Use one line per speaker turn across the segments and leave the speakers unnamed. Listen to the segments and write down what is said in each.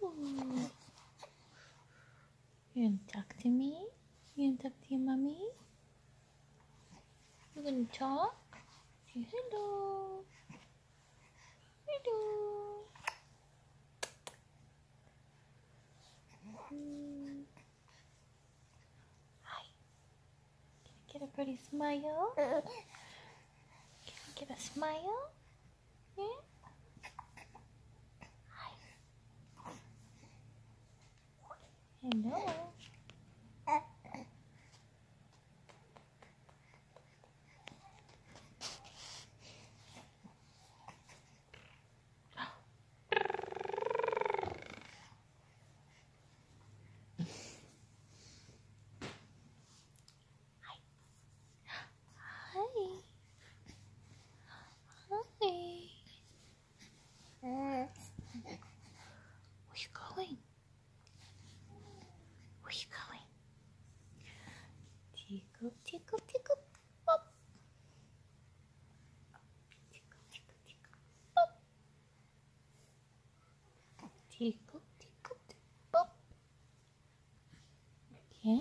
You gonna talk to me? You gonna talk to your mommy? You gonna talk? Say hello. Hello. Mm. Hi. Can I get a pretty smile? Uh. Can I get a smile? Yeah? Hello. Hi. Hi. Where you going? Where you going? Tickle, tickle, tickle, pop. Tickle, tickle, tickle, pop. Tickle, tickle, tickle, pop. Yeah.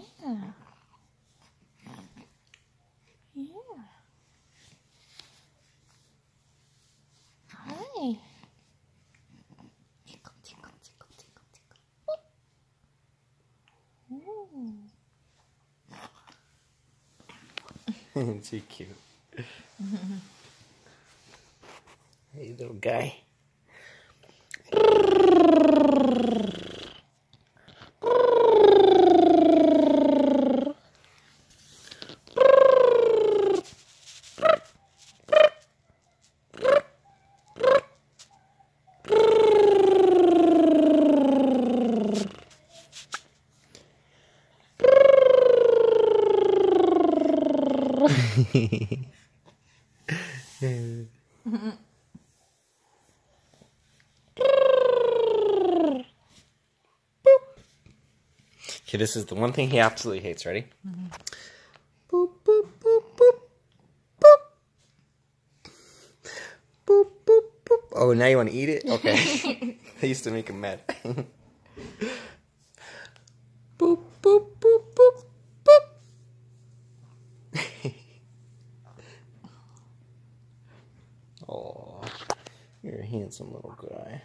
Yeah. Hi. Tickle, tickle, tickle, tickle, tickle. Boop. Ooh.
Too cute. hey, little guy. Okay, this is the one thing he absolutely hates. Ready? Boop, boop, boop, boop, boop. Boop, boop, boop. Oh, now you want to eat it? Okay. I used to make him mad. boop, boop, boop, boop, boop. oh, you're a handsome little guy.